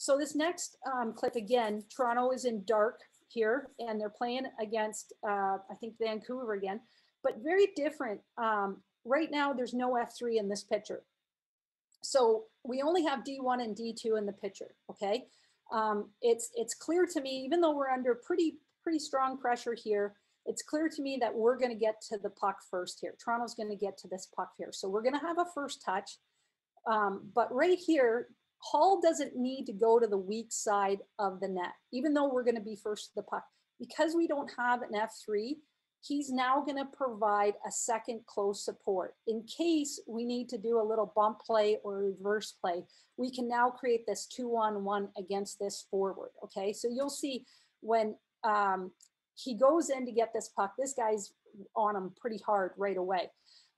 So this next um, clip, again, Toronto is in dark here and they're playing against, uh, I think Vancouver again, but very different. Um, right now, there's no F3 in this picture. So we only have D1 and D2 in the picture, okay? Um, it's, it's clear to me, even though we're under pretty, pretty strong pressure here, it's clear to me that we're gonna get to the puck first here. Toronto's gonna get to this puck here. So we're gonna have a first touch. Um, but right here, Holl doesn't need to go to the weak side of the net, even though we're gonna be first to the puck. Because we don't have an F3, he's now gonna provide a second close support. In case we need to do a little bump play or reverse play, we can now create this two on one against this forward, okay? So you'll see when um, he goes in to get this puck, this guy's on him pretty hard right away.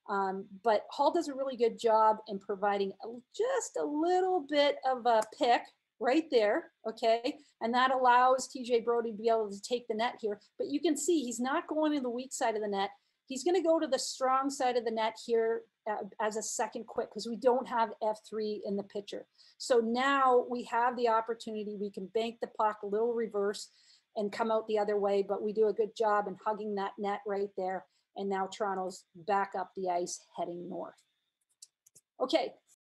Um, but Holl does a really good job in providing a, just a little bit of a pick right there, okay? And that allows TJ Brodie to be able to take the net here. But you can see he's not going to the weak side of the net. He's gonna go to the strong side of the net here uh, as a second quick because we don't have F3 in the picture. So now we have the opportunity, we can bank the puck, a little reverse and come out the other way, but we do a good job in hugging that net right there. And now Toronto's back up the ice heading north. Okay,